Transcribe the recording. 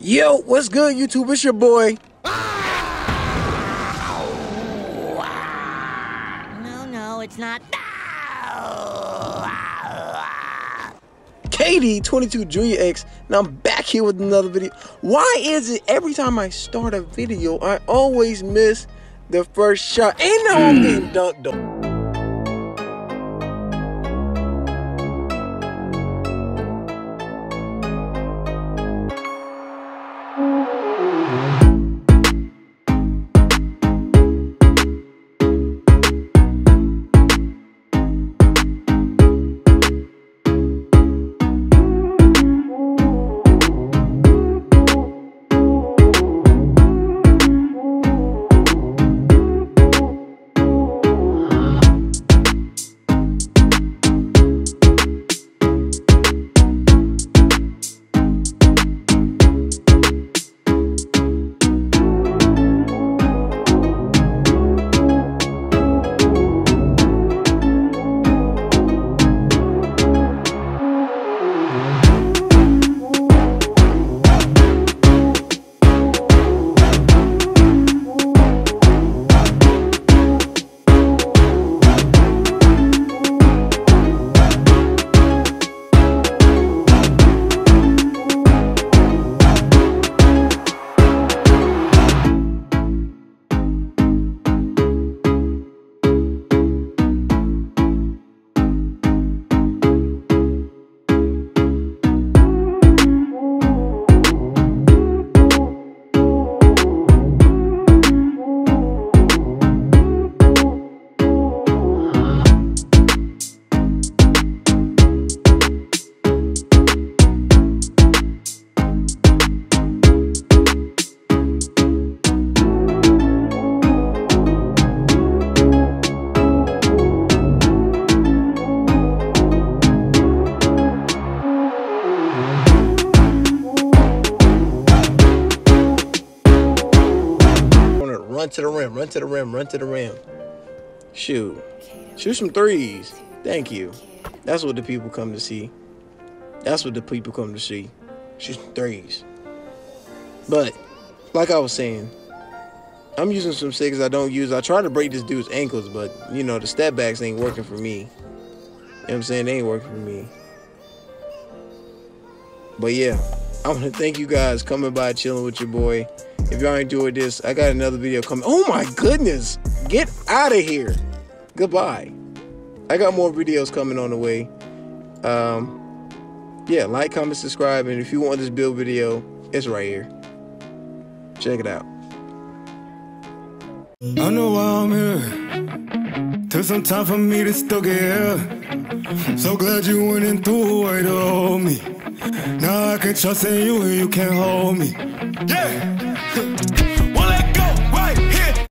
Yo, what's good, YouTube? It's your boy. No, no, it's not. KD22 Junior X, and I'm back here with another video. Why is it every time I start a video, I always miss the first shot? And now I'm hmm. getting dunked on. Run to the rim, run to the rim, run to the rim. Shoot. Shoot some threes. Thank you. That's what the people come to see. That's what the people come to see. Shoot some threes. But, like I was saying, I'm using some sigs I don't use. I try to break this dude's ankles, but, you know, the step backs ain't working for me. You know what I'm saying? They ain't working for me. But yeah, I want to thank you guys coming by, chilling with your boy. If y'all enjoyed this, I got another video coming. Oh my goodness! Get out of here. Goodbye. I got more videos coming on the way. Um, yeah, like, comment, subscribe, and if you want this build video, it's right here. Check it out. I know why I'm here. Took some time for me to still get here. So glad you went and threw away to hold me. Now I can trust in you and you can't hold me. Yeah!